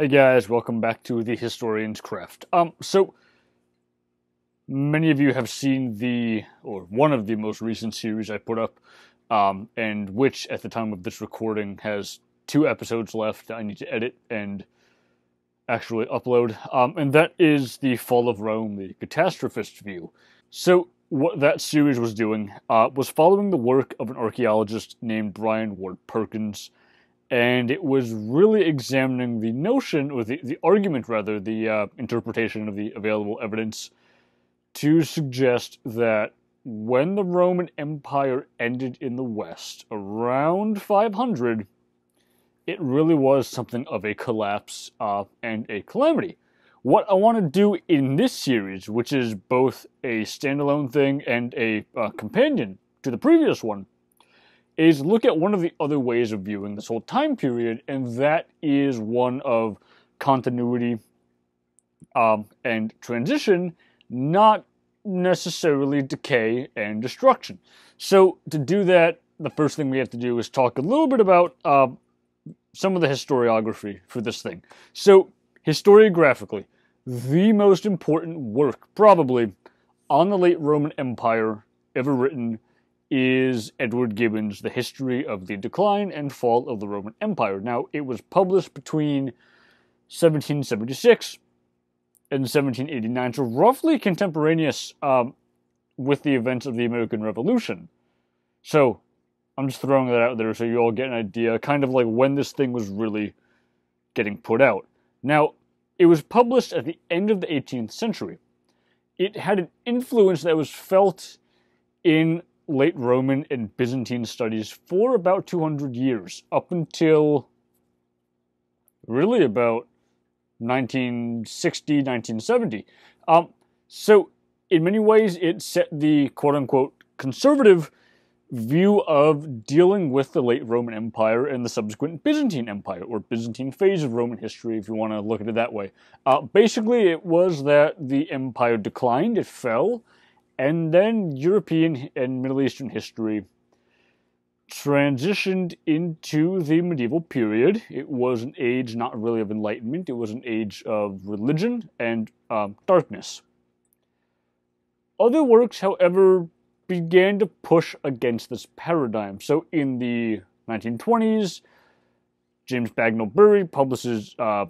Hey guys, welcome back to the Historian's Craft. Um, so many of you have seen the or one of the most recent series I put up, um, and which at the time of this recording has two episodes left that I need to edit and actually upload. Um, and that is the Fall of Rome, the catastrophist view. So what that series was doing uh, was following the work of an archaeologist named Bryan Ward Perkins and it was really examining the notion, or the, the argument rather, the uh, interpretation of the available evidence to suggest that when the Roman Empire ended in the West around 500, it really was something of a collapse uh, and a calamity. What I want to do in this series, which is both a standalone thing and a uh, companion to the previous one, is look at one of the other ways of viewing this whole time period, and that is one of continuity um, and transition, not necessarily decay and destruction. So, to do that, the first thing we have to do is talk a little bit about uh, some of the historiography for this thing. So, historiographically, the most important work, probably, on the late Roman Empire ever written is Edward Gibbon's The History of the Decline and Fall of the Roman Empire. Now, it was published between 1776 and 1789, so roughly contemporaneous um, with the events of the American Revolution. So, I'm just throwing that out there so you all get an idea, kind of like when this thing was really getting put out. Now, it was published at the end of the 18th century. It had an influence that was felt in late Roman and Byzantine studies for about 200 years, up until really about 1960, 1970. Um, so, in many ways, it set the quote unquote conservative view of dealing with the late Roman Empire and the subsequent Byzantine Empire, or Byzantine phase of Roman history, if you want to look at it that way. Uh, basically, it was that the empire declined, it fell, and then European and Middle Eastern history transitioned into the medieval period. It was an age not really of enlightenment, it was an age of religion and um, darkness. Other works, however, began to push against this paradigm. So in the 1920s, James Bagnell Bury publishes uh,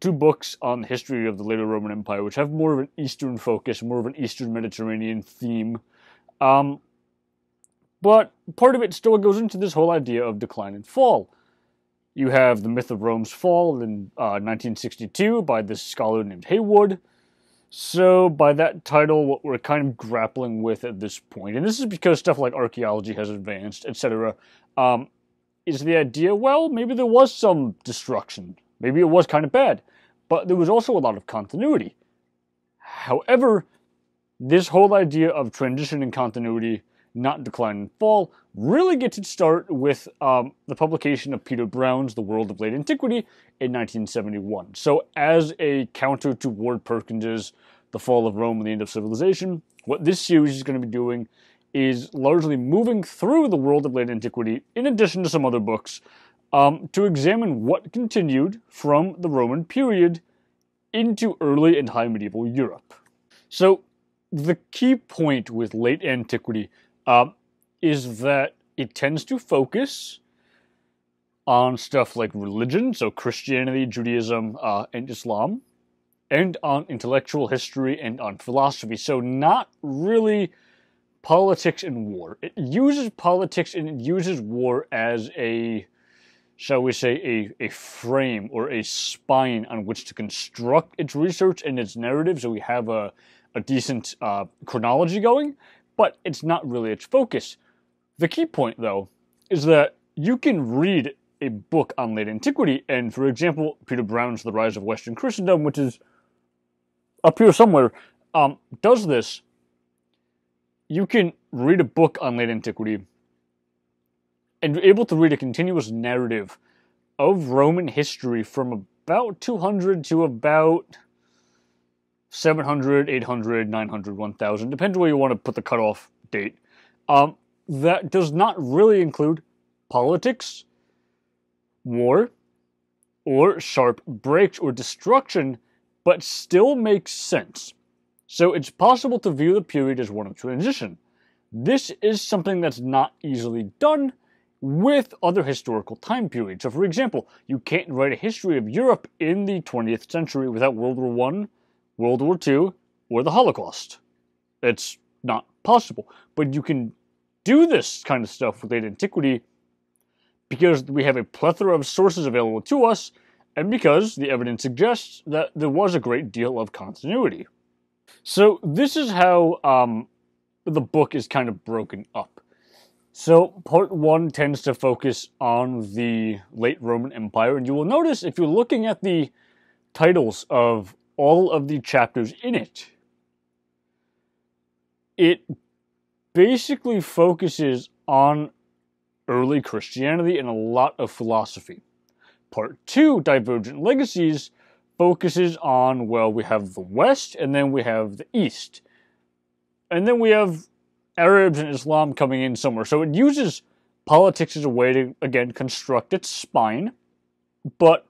two books on the history of the later Roman Empire, which have more of an Eastern focus, more of an Eastern Mediterranean theme. Um, but part of it still goes into this whole idea of decline and fall. You have the myth of Rome's fall in uh, 1962 by this scholar named Haywood. So, by that title, what we're kind of grappling with at this point, and this is because stuff like archaeology has advanced, etc., um, is the idea well, maybe there was some destruction, Maybe it was kind of bad, but there was also a lot of continuity. However, this whole idea of transition and continuity, not decline and fall, really gets its start with um, the publication of Peter Brown's The World of Late Antiquity in 1971. So, as a counter to Ward Perkins's The Fall of Rome and the End of Civilization, what this series is going to be doing is largely moving through the world of late antiquity, in addition to some other books, um, to examine what continued from the Roman period into early and high medieval Europe. So, the key point with late antiquity uh, is that it tends to focus on stuff like religion, so Christianity, Judaism, uh, and Islam, and on intellectual history and on philosophy. So, not really politics and war. It uses politics and it uses war as a shall we say, a, a frame or a spine on which to construct its research and its narrative so we have a, a decent uh, chronology going, but it's not really its focus. The key point, though, is that you can read a book on late antiquity, and for example, Peter Brown's The Rise of Western Christendom, which is up here somewhere, um, does this. You can read a book on late antiquity and able to read a continuous narrative of Roman history from about 200 to about 700, 800, 900, 1000, depends where you want to put the cutoff date. Um, that does not really include politics, war, or sharp breaks or destruction, but still makes sense. So it's possible to view the period as one of transition. This is something that's not easily done with other historical time periods. So, for example, you can't write a history of Europe in the 20th century without World War I, World War II, or the Holocaust. It's not possible. But you can do this kind of stuff with late antiquity because we have a plethora of sources available to us, and because the evidence suggests that there was a great deal of continuity. So, this is how um, the book is kind of broken up. So, part one tends to focus on the late Roman Empire, and you will notice if you're looking at the titles of all of the chapters in it, it basically focuses on early Christianity and a lot of philosophy. Part two, Divergent Legacies, focuses on, well, we have the West and then we have the East. And then we have Arabs and Islam coming in somewhere. So it uses politics as a way to, again, construct its spine, but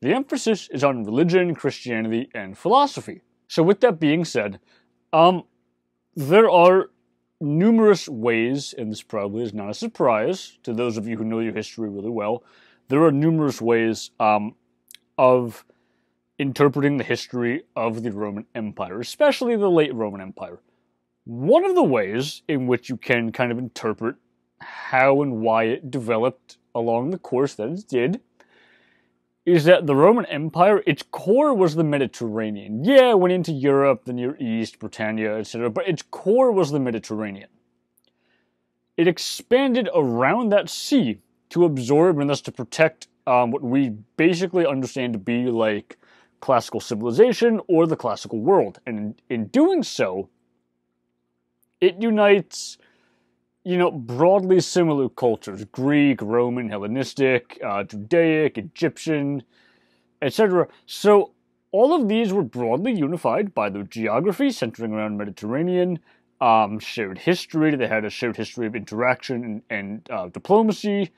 the emphasis is on religion, Christianity, and philosophy. So, with that being said, um, there are numerous ways, and this probably is not a surprise to those of you who know your history really well. There are numerous ways um, of interpreting the history of the Roman Empire, especially the late Roman Empire. One of the ways in which you can kind of interpret how and why it developed along the course that it did is that the Roman Empire, its core was the Mediterranean. Yeah, it went into Europe, the Near East, Britannia, etc., but its core was the Mediterranean. It expanded around that sea to absorb and thus to protect um, what we basically understand to be like classical civilization or the classical world. And in, in doing so, it unites, you know, broadly similar cultures Greek, Roman, Hellenistic, uh, Judaic, Egyptian, etc. So all of these were broadly unified by their geography, centering around Mediterranean, um, shared history. They had a shared history of interaction and, and uh, diplomacy.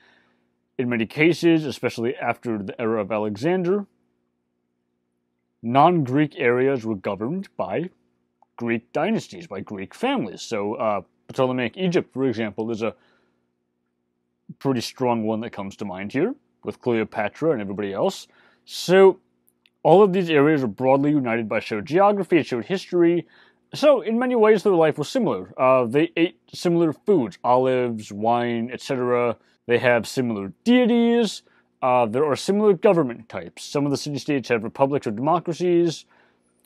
In many cases, especially after the era of Alexander, non Greek areas were governed by Greek dynasties, by Greek families. So, uh, Ptolemaic Egypt, for example, is a pretty strong one that comes to mind here, with Cleopatra and everybody else. So, all of these areas are broadly united by shared geography, shared history. So, in many ways, their life was similar. Uh, they ate similar foods, olives, wine, etc. They have similar deities. Uh, there are similar government types. Some of the city states have republics or democracies.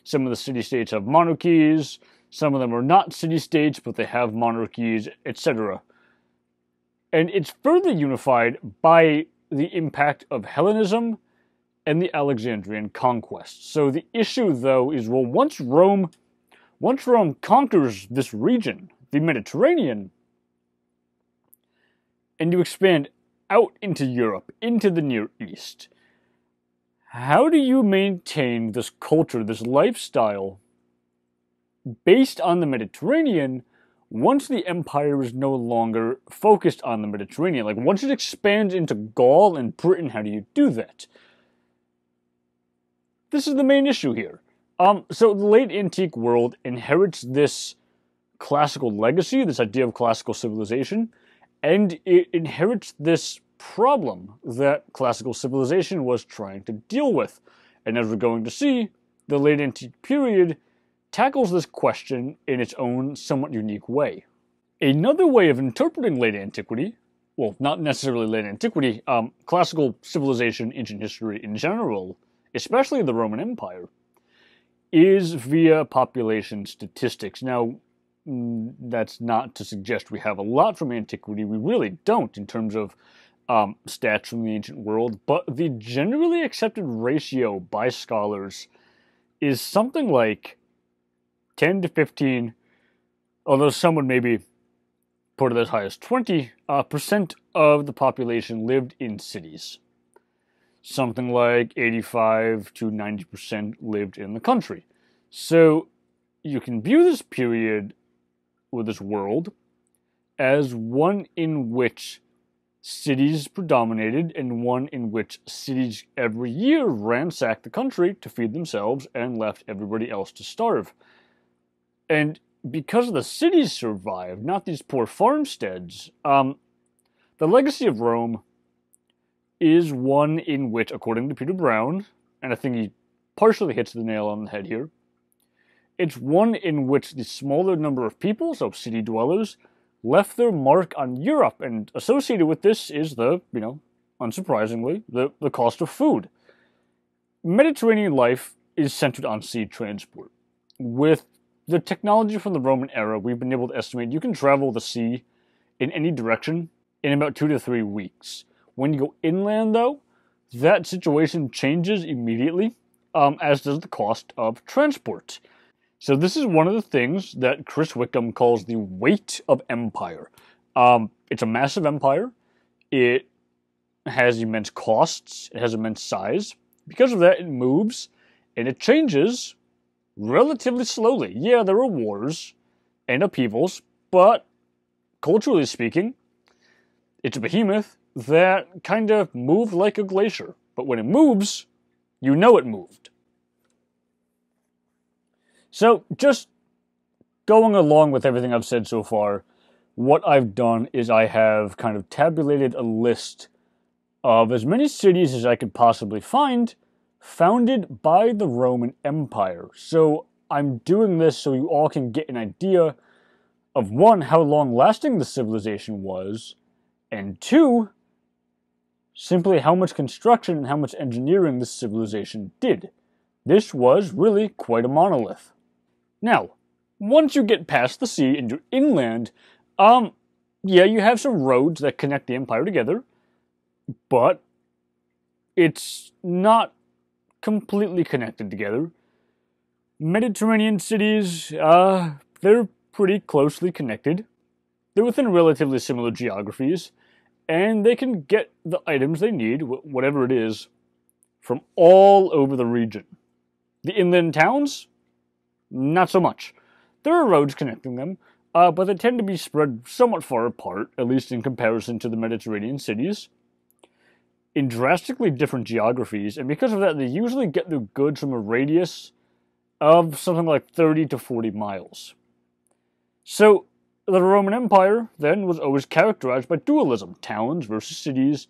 Some of the city states have monarchies. Some of them are not city states, but they have monarchies, etc. And it's further unified by the impact of Hellenism and the Alexandrian conquest. So the issue, though, is well, once Rome, once Rome conquers this region, the Mediterranean, and you expand out into Europe, into the Near East, how do you maintain this culture, this lifestyle based on the Mediterranean once the empire is no longer focused on the Mediterranean? Like once it expands into Gaul and Britain, how do you do that? This is the main issue here. Um, so the late antique world inherits this classical legacy, this idea of classical civilization, and it inherits this problem that classical civilization was trying to deal with. And as we're going to see, the late antique period tackles this question in its own somewhat unique way. Another way of interpreting late antiquity, well, not necessarily late antiquity, um, classical civilization, ancient history in general, especially the Roman Empire, is via population statistics. Now, mm, that's not to suggest we have a lot from antiquity. We really don't in terms of um, stats from the ancient world, but the generally accepted ratio by scholars is something like 10 to 15, although some would maybe put it as high as 20 uh, percent of the population lived in cities. Something like 85 to 90 percent lived in the country. So you can view this period or this world as one in which cities predominated and one in which cities every year ransacked the country to feed themselves and left everybody else to starve. And because the cities survived, not these poor farmsteads, um, the legacy of Rome is one in which, according to Peter Brown, and I think he partially hits the nail on the head here, it's one in which the smaller number of people, so city dwellers, left their mark on Europe, and associated with this is the, you know, unsurprisingly, the, the cost of food. Mediterranean life is centered on sea transport. With the technology from the Roman era, we've been able to estimate you can travel the sea in any direction in about two to three weeks. When you go inland, though, that situation changes immediately, um, as does the cost of transport. So this is one of the things that Chris Wickham calls the weight of empire. Um, it's a massive empire. It has immense costs. It has immense size. Because of that, it moves and it changes relatively slowly. Yeah, there are wars and upheavals, but culturally speaking, it's a behemoth that kind of moved like a glacier. But when it moves, you know it moved. So, just going along with everything I've said so far, what I've done is I have kind of tabulated a list of as many cities as I could possibly find founded by the Roman Empire. So, I'm doing this so you all can get an idea of one, how long lasting the civilization was, and two, simply how much construction and how much engineering this civilization did. This was really quite a monolith. Now, once you get past the sea and you're inland, um, yeah, you have some roads that connect the empire together, but it's not completely connected together. Mediterranean cities, uh, they're pretty closely connected. They're within relatively similar geographies, and they can get the items they need, whatever it is, from all over the region. The inland towns, not so much. There are roads connecting them, uh, but they tend to be spread somewhat far apart, at least in comparison to the Mediterranean cities, in drastically different geographies, and because of that, they usually get their goods from a radius of something like 30 to 40 miles. So, the Roman Empire then was always characterized by dualism towns versus cities,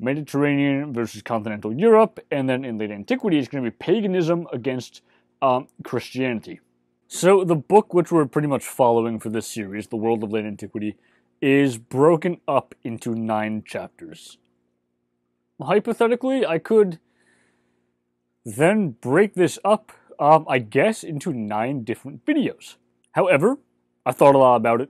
Mediterranean versus continental Europe, and then in late antiquity, it's going to be paganism against um, Christianity. So, the book which we're pretty much following for this series, The World of Late Antiquity, is broken up into nine chapters. Hypothetically, I could then break this up, um, I guess, into nine different videos. However, I thought a lot about it,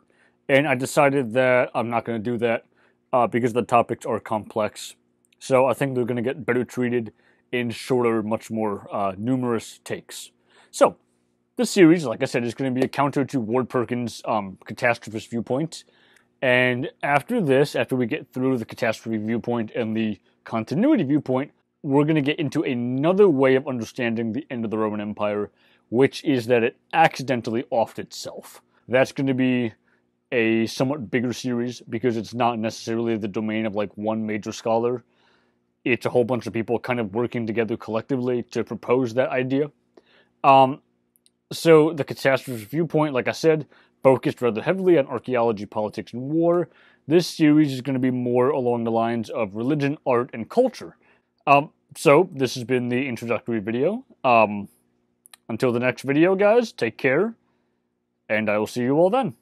and I decided that I'm not going to do that uh, because the topics are complex. So I think they're going to get better treated in shorter, much more uh, numerous takes. So, this series, like I said, is going to be a counter to Ward Perkins' um, catastrophist viewpoint. And after this, after we get through the catastrophe viewpoint and the continuity viewpoint, we're going to get into another way of understanding the end of the Roman Empire, which is that it accidentally offed itself. That's going to be a somewhat bigger series because it's not necessarily the domain of like one major scholar. It's a whole bunch of people kind of working together collectively to propose that idea. Um, so the catastrophe viewpoint, like I said, focused rather heavily on archaeology, politics, and war. This series is going to be more along the lines of religion, art, and culture. Um, so this has been the introductory video. Um, until the next video, guys, take care, and I will see you all then.